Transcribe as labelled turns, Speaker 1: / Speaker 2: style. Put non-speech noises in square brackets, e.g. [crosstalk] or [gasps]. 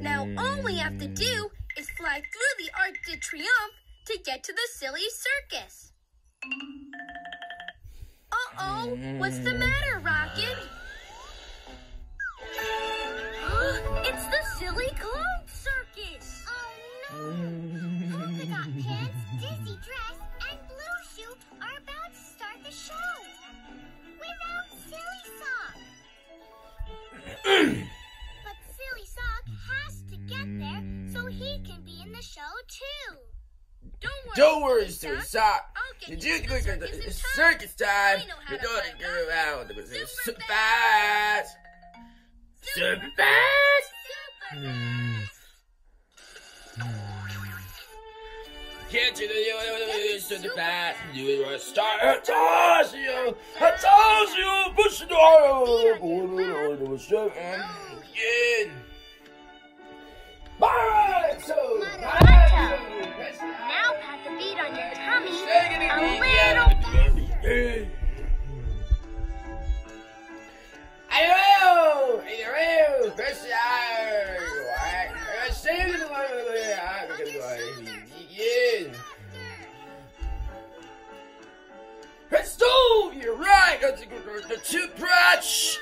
Speaker 1: Now all we have to do is fly through the Arc de Triomphe to get to the silly circus. Uh-oh, what's the matter, Rocket? [gasps] it's the silly clown circus.
Speaker 2: Oh no! Polka dot pants, dizzy dress, and blue shoe are about to start the show. Without Silly Sock. [clears throat] there so he can be in the show too.
Speaker 1: Don't worry,
Speaker 3: Don't worry,
Speaker 1: Silly Sock. Get
Speaker 3: You
Speaker 1: you
Speaker 3: just
Speaker 1: to
Speaker 3: look
Speaker 1: the
Speaker 3: at the
Speaker 1: circus in
Speaker 3: it's
Speaker 1: time.
Speaker 3: circus time.
Speaker 1: I know how
Speaker 3: You're
Speaker 1: to
Speaker 3: doing
Speaker 1: play
Speaker 3: it good around. It was
Speaker 1: Super fast.
Speaker 3: Super fast. Can't you do it? Super fast. You were a star. I told you. I told you. Push the door. It was so again. Two! You're right! That's. The toothbrush!